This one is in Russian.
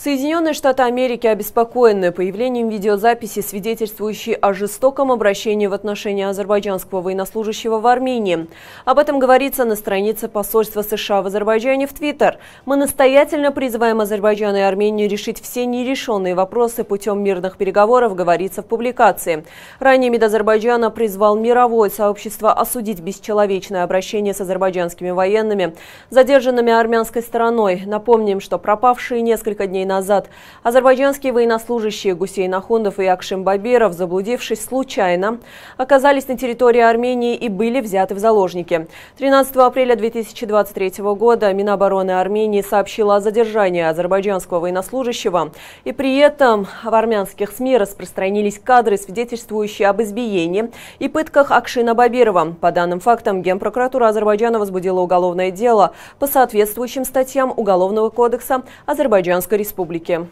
Соединенные Штаты Америки обеспокоены появлением видеозаписи, свидетельствующей о жестоком обращении в отношении азербайджанского военнослужащего в Армении. Об этом говорится на странице посольства США в Азербайджане в Твиттер. Мы настоятельно призываем Азербайджан и Армению решить все нерешенные вопросы путем мирных переговоров, говорится в публикации. Ранее МИД Азербайджана призвал мировое сообщество осудить бесчеловечное обращение с азербайджанскими военными, задержанными армянской стороной. Напомним, что пропавшие несколько дней назад азербайджанские военнослужащие Гусейн Ахундов и Акшим Бабиров, заблудившись случайно, оказались на территории Армении и были взяты в заложники. 13 апреля 2023 года Минобороны Армении сообщила о задержании азербайджанского военнослужащего, и при этом в армянских СМИ распространились кадры, свидетельствующие об избиении и пытках Акшина Бабирова. По данным фактам, Генпрокуратура Азербайджана возбудила уголовное дело по соответствующим статьям Уголовного кодекса Азербайджанской республики республики.